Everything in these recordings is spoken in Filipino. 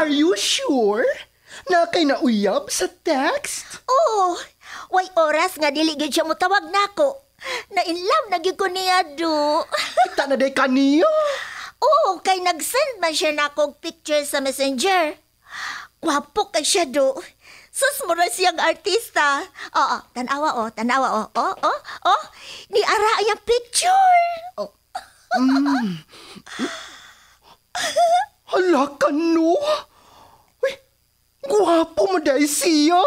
Are you sure? Na kay nauyab sa text? Oo, way oras nga dili gyud siya mutawag nako. Na in love na gyud ko niya do. Kita na day kaniya. Oo, kay nag-send man siya nako picture sa messenger. Gwapo kay siya do. Sus mo siyang artista. Oo, tanawa oh, tanawa oh. Oh, oh, oh. Ni ara yung picture. Oh. Hala ka no. Guwapo mo day siya.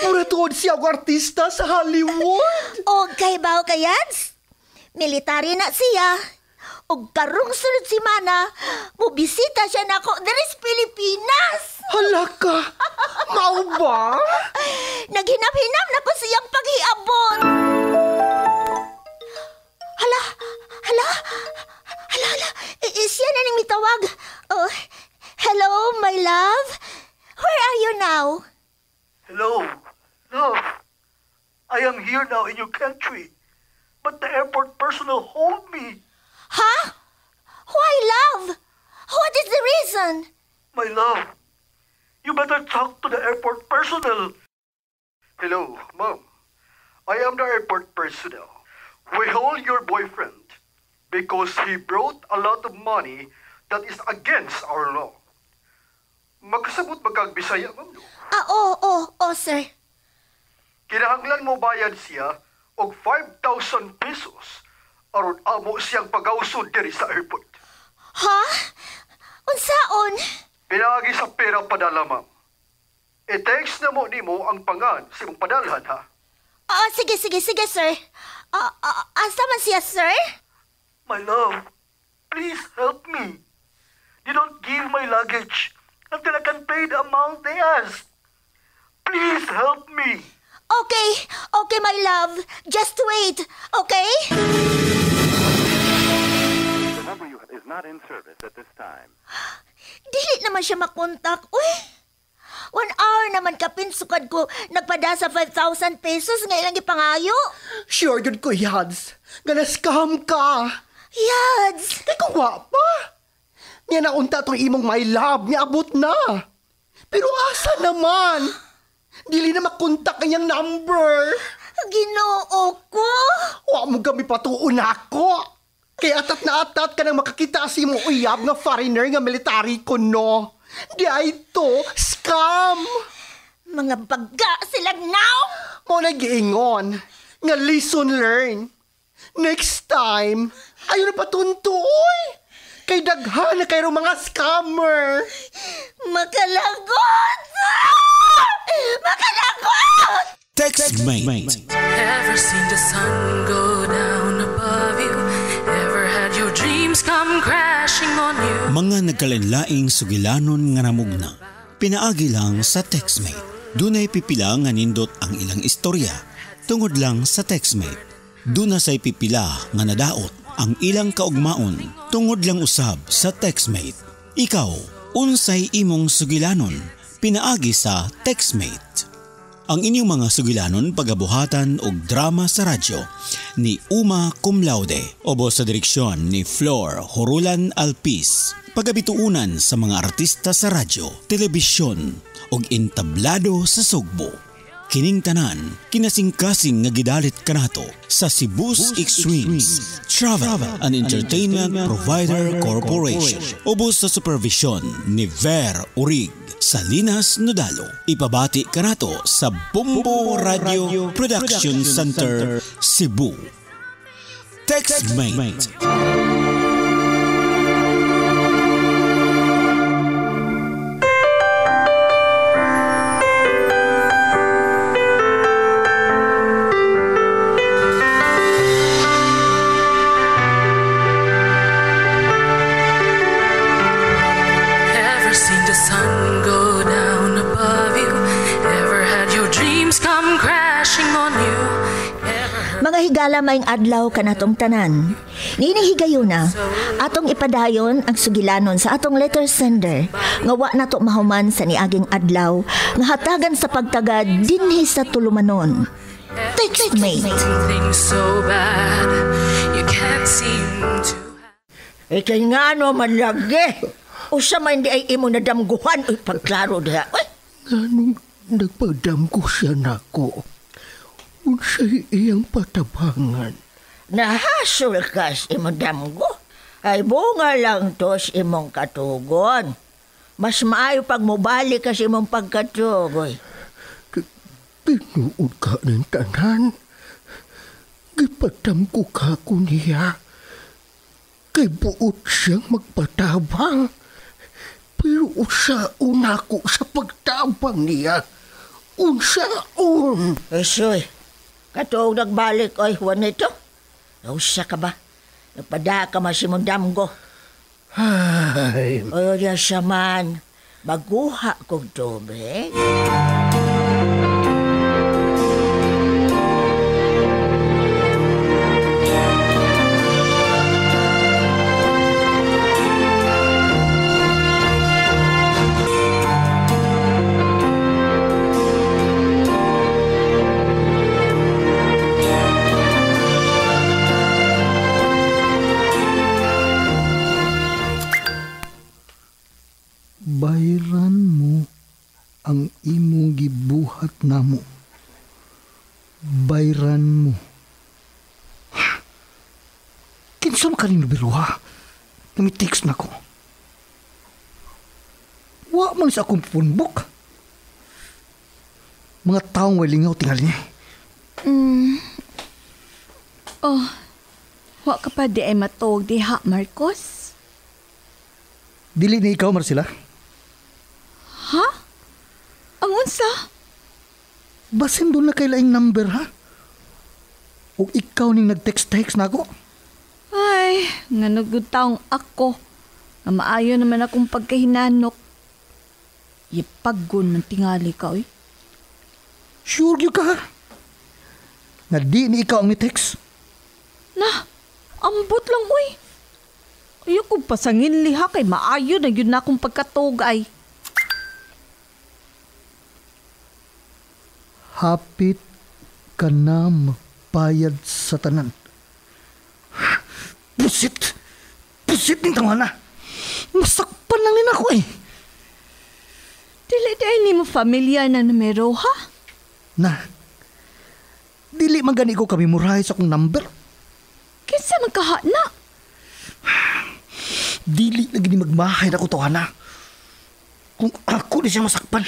Mura tuod siya og artista sa Hollywood. O kay bao kayans? Military na siya. O karong sunod si Mana, mubisita siya nako diri sa Pilipinas. Hala ka. Mao ba? Naghinap-hinap na ko siyang paghiabot. Hala, hala, hala, hala. I- siya na ning mitawag. Oh, hello, my love. Where are you now? Hello, love. I am here now in your country, but the airport personnel hold me. Huh? Why, love? What is the reason? My love, you better talk to the airport personnel. Hello, mom. I am the airport personnel. We hold your boyfriend because he brought a lot of money that is against our law. Magkasabot magkagbisaya, ma'am. no? Ah, oh, oh, oh, sir. Kinahanglan mo bayad siya og 5,000 pesos aron amo siyang pagawsod diri sa airport. Ha? Unsaon? Pinaagi sa pera padala, ma'am. I-text na mo nimo ang pangan sa imong padalhan, ha? Ah, sige, sige, sige, sir. Ah, ah, asa man siya, sir? My love, please help me. You don't give my luggage until I can pay the amount they ask. Please help me. Okay, okay, my love. Just wait, okay? The number you have is not in service at this time. Dili naman siya makontak. Uy, one hour naman kapin sukad ko nagpada sa 5,000 pesos nga ilang ipangayo. Sure good ko, Yads. Gana-scam ka. Yads! Kay ko pa. Niya naunta tong imong my love, niya abot na. Pero asa naman? Dili na makontak kanyang number. Ginoo ko! Wa mo kami patuon ako. Kaya atat na atat ka nang makakita si mo uyab nga foreigner nga military ko no. Di ay to, scam. Mga baga sila now! Mo nagiingon nga lesson learn. Next time, ayaw na patuntuoy. Kay daghan na kayo mga scammer. Makalagot! Makalagot! TextMate. Ever seen the sun go down above you? Ever had your dreams come crashing on you? Mga nagkalinlaing sugilanon nga namugna. Pinaagi lang sa TextMate. Dunay pipila nga nindot ang ilang istorya. Tungod lang sa TextMate. Duna say pipila nga nadaot ang ilang kaugmaon tungod lang usab sa TextMate. Ikaw, unsay imong sugilanon? Pinaagi sa TextMate. Ang inyong mga sugilanon pagabuhatan og drama sa radyo ni Uma Cum Laude obo sa direksyon ni Flor Horulan Alpis. Pagabituunan sa mga artista sa radyo, telebisyon ug entablado sa Sugbo. Kining tanan, kinasingkasing nga gidalit kanato sa Cebu's Extremes Travel and Entertainment Provider Corporation ubos sa supervision ni Ver Urig sa Linas Nodalo. Ipabati kanato sa Bumbo Radio Production Center, Cebu. TextMate. Ever higala maing adlaw kanatong tanan. Ninihigayon na, atong ipadayon ang sugilanon sa atong letter sender nga wa nato mahuman sa niaging adlaw nga hatagan sa pagtagad dinhi sa tulumanon. Textmate. things so bad you can't seem to Eh, kay nga no, malagi. O siya man di ay imo nadamguhan. Uy, pagklaro diha. Nagpadam ko siya nako. Unsay iyang patabangan. nahasol ka sa imong damgo. Ay bunga lang to sa imong katugon. Mas maayo pag mubalik ka sa imong pagkatugoy. Tinuod ka ng tanan. Gipadam ko ka ko niya. Kay buot siyang magpatabang. Pero usa una ko sa pagtabang niya. Unsaon? Isoy, katuog nagbalik, oy, Juanito. Nausa ka ba? Napada ka mas imong damgo. Ay, O ya siya man, maguha kong tubig. Ang imong gibuhat namo. Bayran mo. Kinsa man kaning numero ha? Namitext na ko. Wa man sa akong phone book. Mga taong walingaw tingali niya. Oh, wa ka pa di ay matog di ha, Marcos? Dili na ikaw, Marcela. Ha? Ang unsa? Basin doon na kay laing number ha? O ikaw ning nag-text-text na ako. Ay, nga nagutaong ako. Nga maayo naman akong pagkahinanok. Ipaggon man tingali ka, oy. Sure you ka? Na di ni ikaw ang ni-text. Na, ambot lang, uy. Ayoko pasangin liha kay maayo na yun na akong pagkatugay. Hapit ka na magbayad sa tanan. Busit! Busit ni tangana! Masakpan lang din ako eh. Dili dahil ni mo familiar na numero, ha? Na, dili man gani ko kami murahay sa akong number. Kinsa magkaha na? Dili lagi ni magmahay na ko to, Hana. Kung ako di siya masakpan.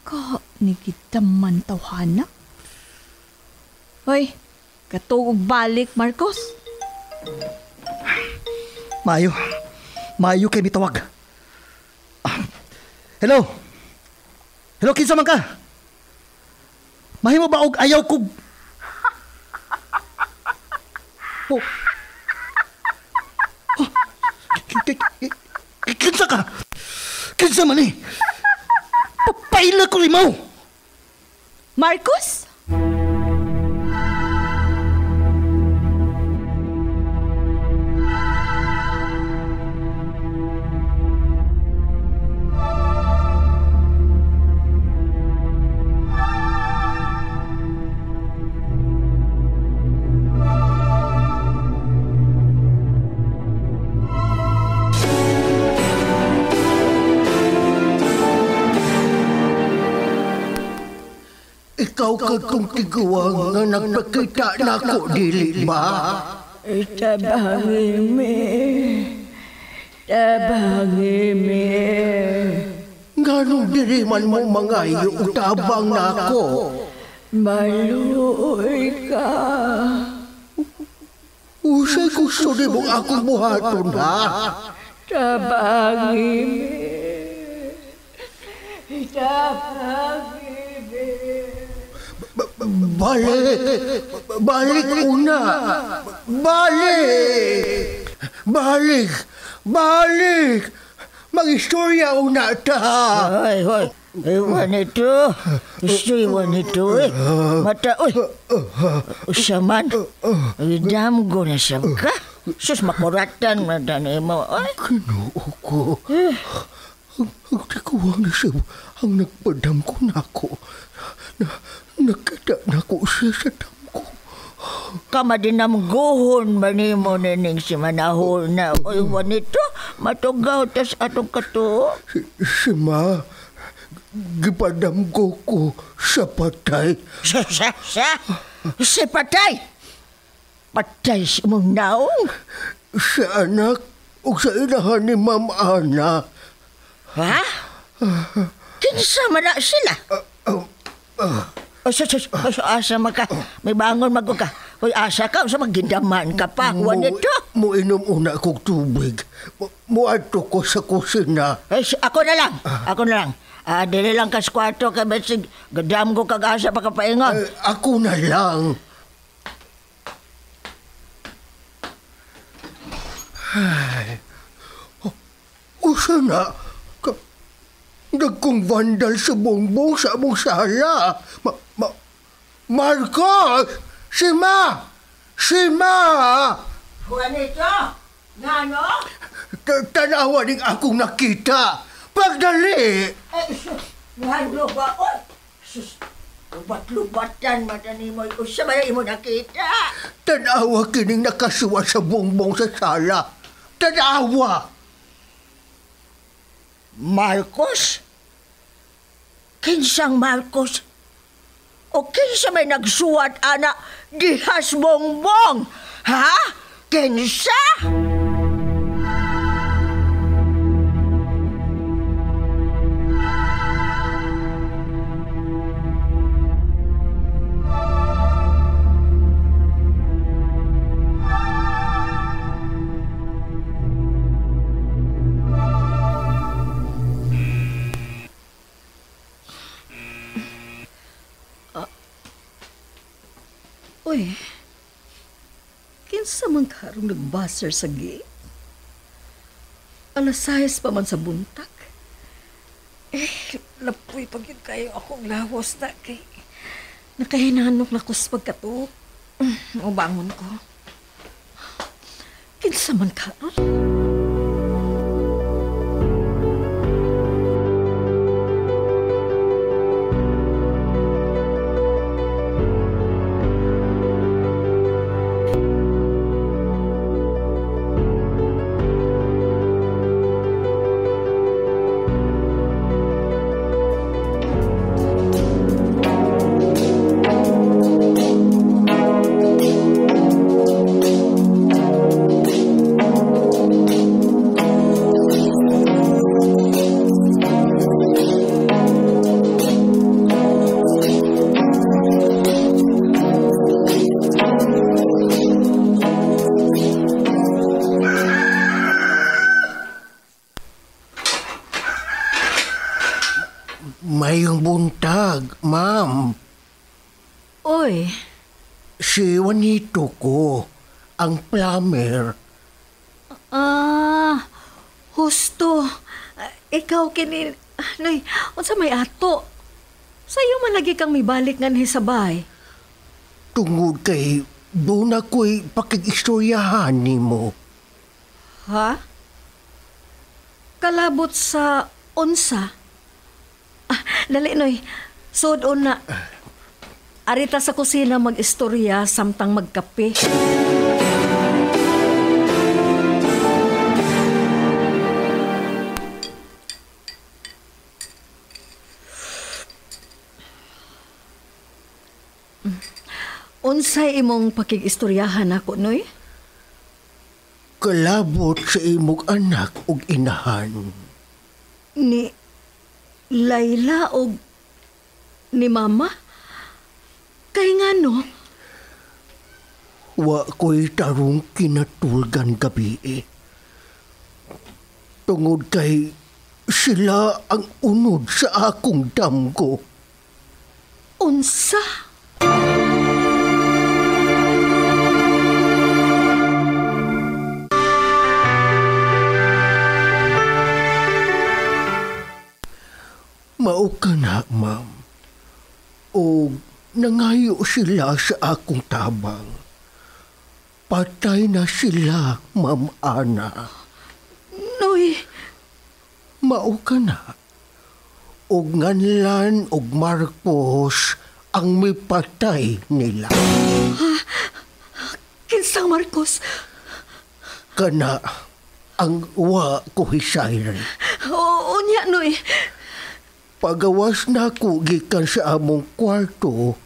Waka ni kita man tawhana. Hoy, katugog balik, Marcos. Mayo. Mayo kay mitawag. Ah, hello? Hello, kinsa man ka? Mahimo ba og ayaw kog... Oh. Oh. Ki- ki- ki- ki- Kinsa ka? Kinsa man eh? Papaila ko limaw! Marcos? Ikaw ka kong tiguang nga nagpakita na ako, dili ba? Tabangimi. Tabangimi. Ganong diri man mo mga iyo utabang na ako. Maluoy ka. Usay gusto ni mo akong buhaton ha? Tabangimi. Balik! Balik una! Balik! Balik! Balik! Mag-istorya una ta! Hoy, hoy. Iwan ito. Gusto iwan ito eh. Mata, uy. Usa man. Ay, damgo na siya ka. Sus, makuratan na dani mo. Ay, Ginoo ko. Ang, tikuwang na siya ang nagpadam ko na ako. Na, nakita na ko siya sa dam ko. Kama din namguhon manimo nining si manahol na oy wanito matugaw tas atong kato. Si, si ma, gipadamgo ko sa patay. Sa sa sa si patay. Patay si mong naong. Sa anak o sa inahan ni Ma'am Ana. Ha? Kinsa man na sila? O sa sa sa asa maka may bangon mago ka. Oy asa ka sa magindaman ka pa. Wanito. Mo inom una kong tubig. Mo- Muadto ko sa kusina. Eh, si- ako na lang. Ako na lang. Ah, dili lang kas kwarto kay Betsy. Gadam ko kag-asa pa kapaingon. Ay, ako na lang. Ay. O- Usa na. Ka- Nagkong vandal sa bongbong sa among sala. Ma, ma, Marcos! Si Ma! Si Ma! Juanito! Ngano? Ta- Tanawa ning akong nakita. Pagdali! Eh, sus, ba? Oy, sus, lubat-lubatan matani mo. Usa ba na imo nakita? Tanawa kining nakasuwa sa bongbong sa sala. Tanawa! Marcos? Kinsang Marcos? O kinsa may nagsuwat ana dihas bongbong? Ha? Kinsa? Uy, kinsa man karong nagbaser sa gate? Alas sayas pa man sa buntak. Eh, lapoy pag yun kayo akong lawas na kay... Nakahinanok na ko sa pagkato. O bangon ko. Kinsa man karon? Buntag, ma'am. Uy, Si Juanito ko, ang plumber. ah, husto. Ikaw kini... Nay, unsa may ato? Sa'yo man lagi kang mibalik nga ni sa bahay. Tungod kay doon ako'y pakig-istoryahan ni mo. Ha? Kalabot sa unsa? Ah, dali, Noy. Sudon na. Arita sa kusina mag-istorya samtang magkape. Unsay imong pakig-istoryahan ako, Noy? Kalabot sa imong anak ug inahan. Ni Layla o ni Mama? Kay nga no, Wa ko'y tarong kinatulgan gabi eh. Tungod kay sila ang unod sa akong damgo. unsa? Mao ka na, ma'am. O nangayo sila sa akong tabang. Patay na sila, ma'am Ana. Noy, Mao ka na. Og nganlan og Marcos ang may patay nila. Unsang Marcos? Kana ang wa ko hisayri. O, unya, Noy. Pagawas na ko gikan sa among kwarto,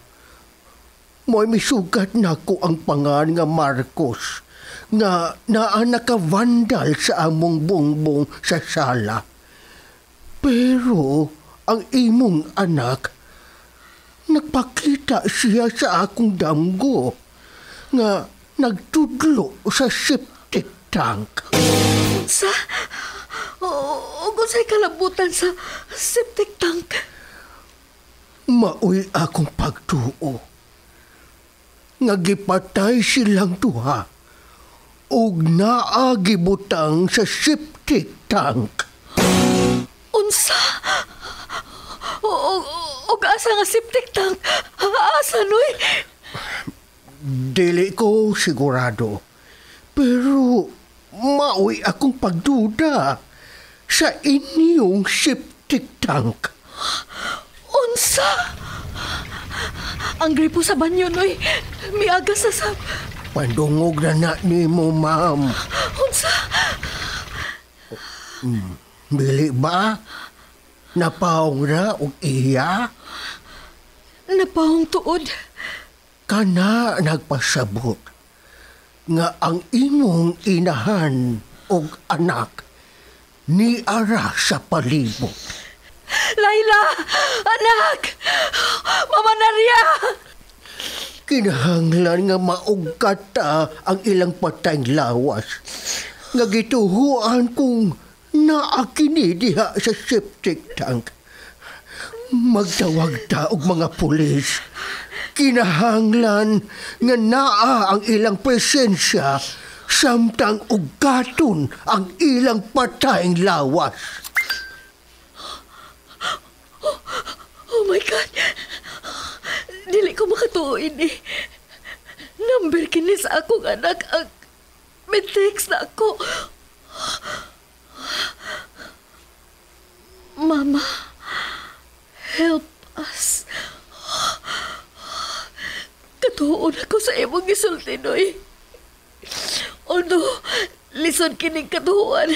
mo'y misugat na ko ang pangan nga Marcos nga naa nakavandal sa among bongbong sa sala. Pero ang imong anak, nagpakita siya sa akong damgo nga nagtudlo sa septic tank. Sa... O, o kung sa'y kalabutan sa septic tank. Maoy akong pagtuo. Nagipatay silang duha ug naa gibutang sa septic tank. Unsa? O, o, o asa nga septic tank? Asa, Noy? Dili ko sigurado. Pero maoy akong pagduda sa inyong septic tank. Unsa? Ang gripo sa banyo, Noy. Miaga sa sa... Pandungog na na ni mo, ma'am. Unsa? Bili ba? Napaong na og iya? Napahong tuod. Kana nagpasabot nga ang imong inahan og anak ni ara sa palibot. Laila! Anak! Mama Naria! Kinahanglan nga maugkata ang ilang patayng lawas. Nga gituhuan kong naakini diha sa septic tank. Magtawag ta og mga pulis. Kinahanglan nga naa ang ilang presensya samtang ugaton ang ilang patayng lawas. Oh my God! Dili ko makatuo ini. Number kini sa akong anak ang may text na ako. Mama, help us. Katuon ako sa imong gisulti, Noy. Although, lison kining katuhuan,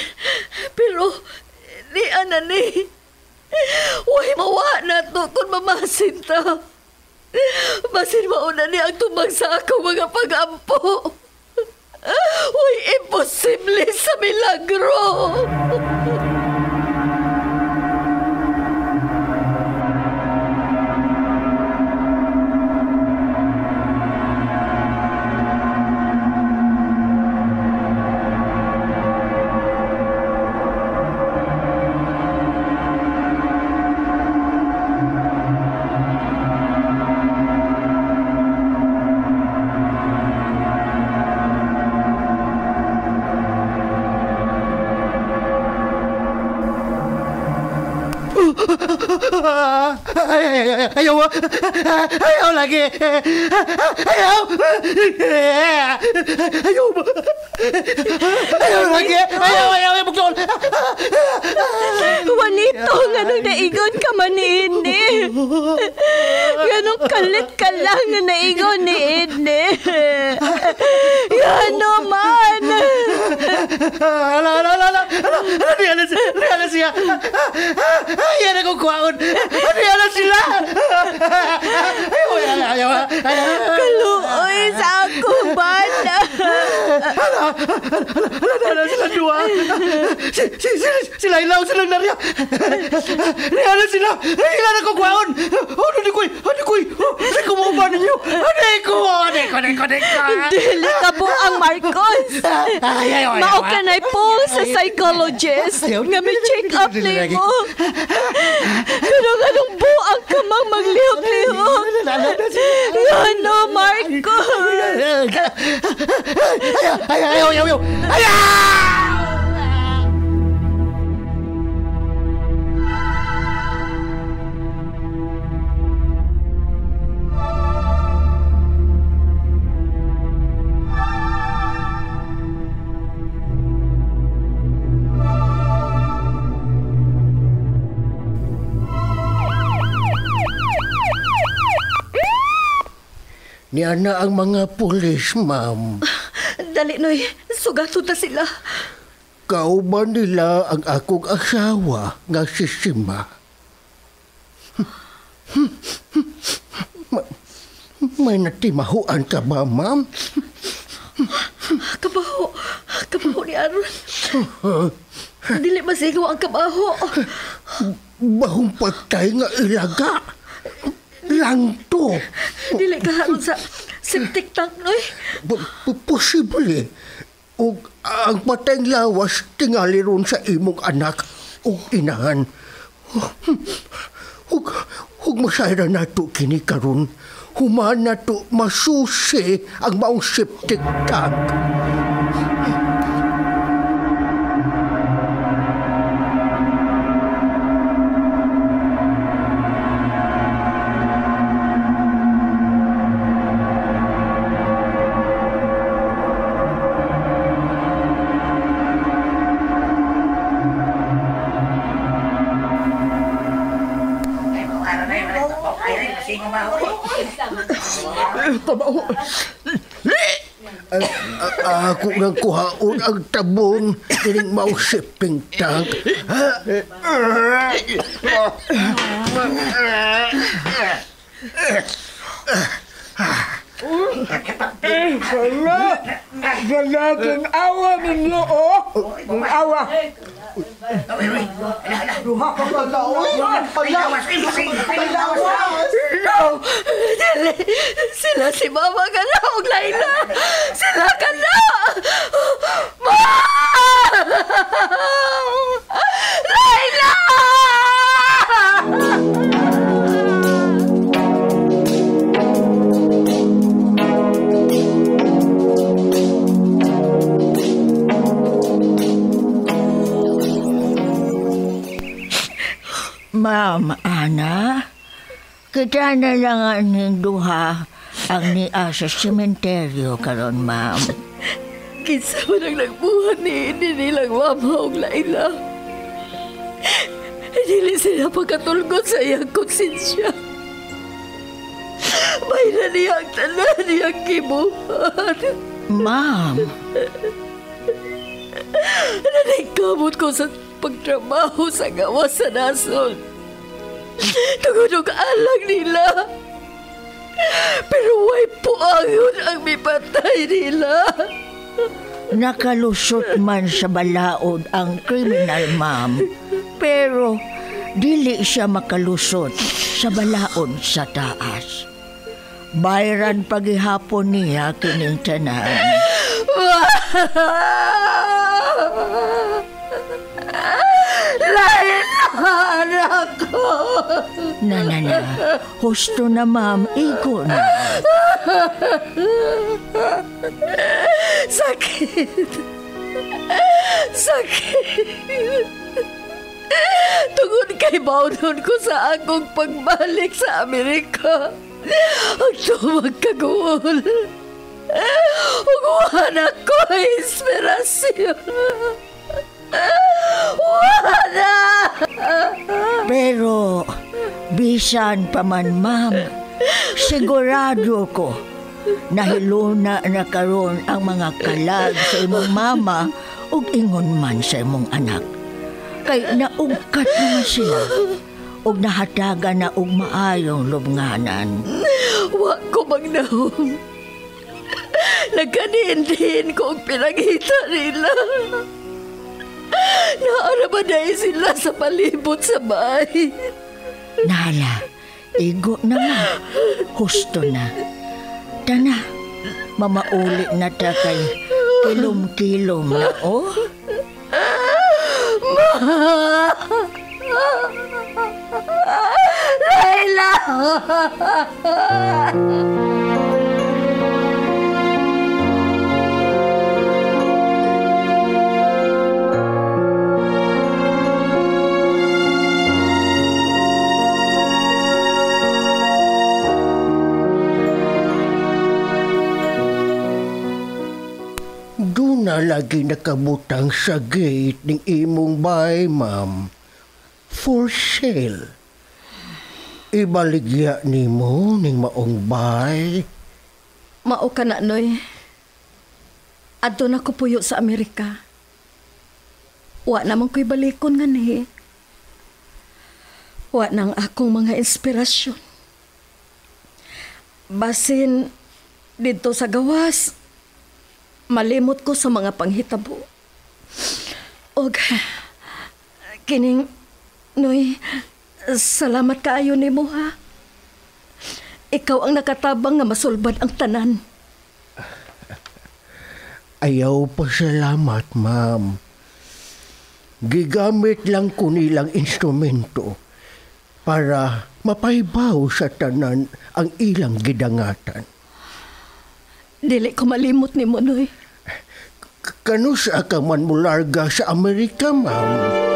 pero ni ana ni. Way mawa na to kung mamasin ta. Basin mauna ni ang tumang sa ako mga pagampo. Way imposible sa milagro. Ayaw, ayaw lagi. Ayaw. Ayaw. Ayaw lagi. Ayaw, ayaw, ayaw, bukyon. Juanito, nga nang naigon ka man ni Idni. Ganong kalit ka lang nga naigon ni Idni. Gano man. Ala, ala, ala, ala, ala, ala, di ala siya, di ala siya. Ayan ako kuwaon. Di ala sila. Ayaw, ayaw, ayaw, ayaw. Kaluoy sa ako bana. Ala sila dua. Si, si, si, sila ilaw silang narya. Di ala sila. Ilan ako kuwaon. Ano di ko'y, ano ko'y, ano ko mo ba ninyo? Ano ko, ano ko, ano ko, ano ko. Dili ka po ang Marcos. Mao ka na po sa psychologist nga may check up ni mo. Pero ganong buang ka mang maglihok-lihok. Gano, Marcos. Ayaw, ayaw, ayaw, ayaw. Ayaw! Niya na ang mga pulis, ma'am. Dali, Noy. Sugato ta sila. Kauban nila ang akong asawa nga si Sima. Ma- May natimahuan ka ba, ma'am? Kabaho. Kabaho ni Aaron. Dili masigaw ang kabaho. Bahong patay nga ilaga. Langto. Dili ka haron sa septic tank, Noy. Posible. O ang patay lawas tingali ron sa imong anak o inahan. Hug, hug masayra na to kini karon. Human na to masusi ang maong septic tank. Ako nang kuhaon ang tabon kining maong shipping tank. Galagang awa ninyo, oh! Ang awa! No! Dili! Sila si Mama ka na og Laila! Sila ka na! Ma! Laila! Ma'am, Ana, kita na lang ang duha ang niya sa sementeryo karon, ma'am. Kinsa man ang nagbuhat ni ini nilang Mama og Laila. Dili sila pagkatulgot sa iyang konsensya. May na niya ang tanan niyang kibuhat. Ma'am, Naningkamot ko sa pagtrabaho sa gawas sa nasod. Tugod og alang nila. Pero way po yun ang mipatay nila. Nakalusot man sa balaod ang kriminal, ma'am. Pero dili siya makalusot sa balaod sa taas. Bayran pagihapon niya kining anak ko! Nanana, husto na ma'am, igo na. Sakit! Sakit! Tungod kay baunon ko sa akong pagbalik sa Amerika. Ang tumag kaguol. Ug wala ko inspirasyon. Wala! Pero, bisan pa man ma'am, sigurado ko nahiluna na karon ang mga kalag sa imong mama ug ingon man sa imong anak. Kay naugkat naman sila ug nahatagan na og maayong lubnganan. Wa ko magnahom. Nagkanindihin ko ang pinagita nila. Naara ba dahil sila sa palibot sa bahay? Nala, igo na ma. Husto na. Tana, mamauli na ta kay kilom-kilom na, oh. Laila! Na lagi nakabutang sa gate ng imong bay, ma'am. For sale. Ibaligya ni mo ning maong bay. Mao ka na, Noy. Adto na ko puyo sa Amerika. Wa naman ko'y balikon nga ni. Wa nang akong mga inspirasyon. Basin dito sa gawas, malimot ko sa mga panghitabo. Og kining Noy, salamat kaayo nimo ha. Ikaw ang nakatabang nga masulbad ang tanan. Ayaw pa salamat, ma'am. Gigamit lang ko nilang instrumento para mapaibaw sa tanan ang ilang gidangatan. Dili ko malimot ni mo, Noy. K- Kano sa ka man mo larga sa Amerika, ma'am?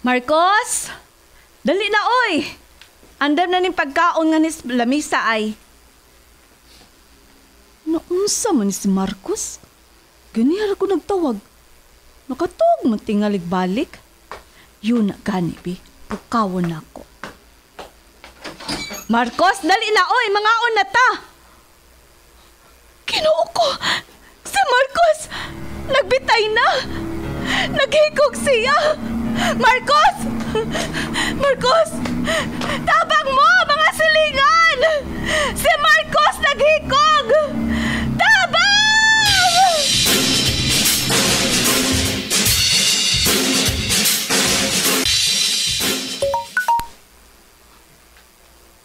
Marcos! Dali na, oy! Andam na ning pagkaon nga ni lamisa ay. Naunsa man ni si Marcos? Ganihar ko nagtawag. Nakatog man tingalig balik. Yun na gani, bi. Pukawon na ako. Marcos, dali na, oy! Mga on na ta! Kinuo ko! Si Marcos! Nagbitay na! Naghikog siya! Marcos! Marcos! Tabang mo, mga silingan! Si Marcos naghikog! Tabang!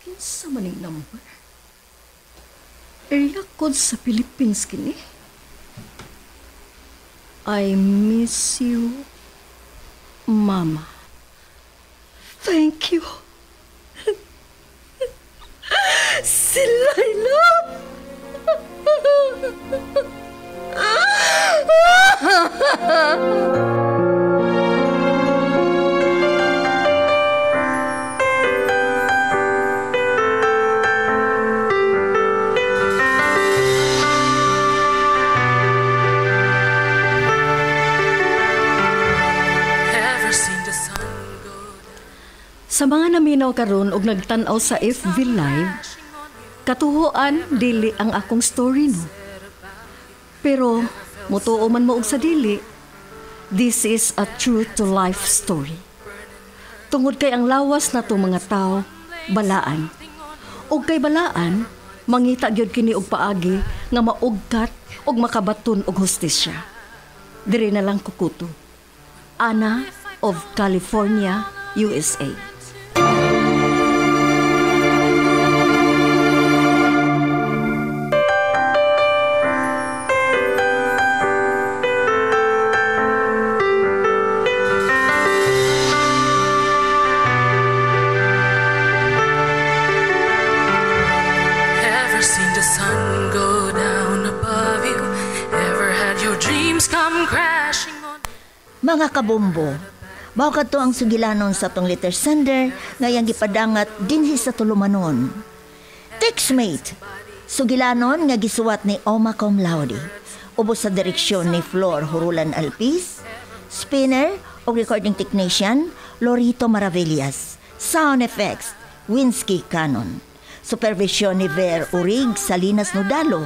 Kinsa man ning number? Area code sa Philippines kini. I miss you, Mama. Thank you. si! Ever Sa mga naminaw karon og nagtan-aw sa FB Live, katuhuan dili ang akong story no. Pero mutuo man mo og sa dili, this is a true to life story. Tungod kay ang lawas na to mga tao, balaan. Og kay balaan, mangita gyud kini og paagi nga maugkat og makabaton og hustisya. Diri na lang kukuto. Ana of California, USA. Mga kabombo, mao kadto ang sugilanon sa tong letter sender ngayang gipadangat dinhi sa tulumanon. Textmate, sugilanon nga gisuwat ni Oma Cum Laude, ubos sa direksyon ni Flor Hurulan Alpiz, spinner o recording technician Lorito Maravillas, sound effects Winsky Cannon, supervision ni Ver Urig Salinas Nudalo,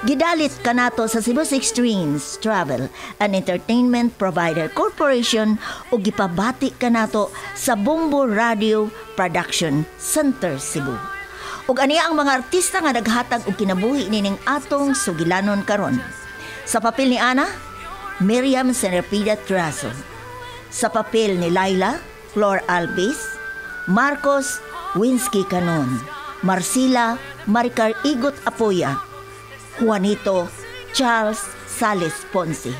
Gidalit kanato sa Cebu Six Streams Travel and Entertainment Provider Corporation o gipabati kanato sa Bumbo Radio Production Center Cebu. Ug aniya ang mga artista nga naghatag og kinabuhi nining atong sugilanon karon. Sa papel ni Ana, Miriam Senerpida Trazo. Sa papel ni Laila, Flor Alpis, Marcos Winsky Canon, Marcila Maricar Igot Apoya, Juanito Charles Sales Ponce.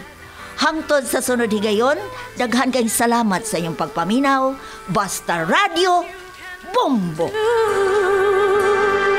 Hangtod sa sunod higayon, daghan kayong salamat sa inyong pagpaminaw. Basta Radio, Bombo!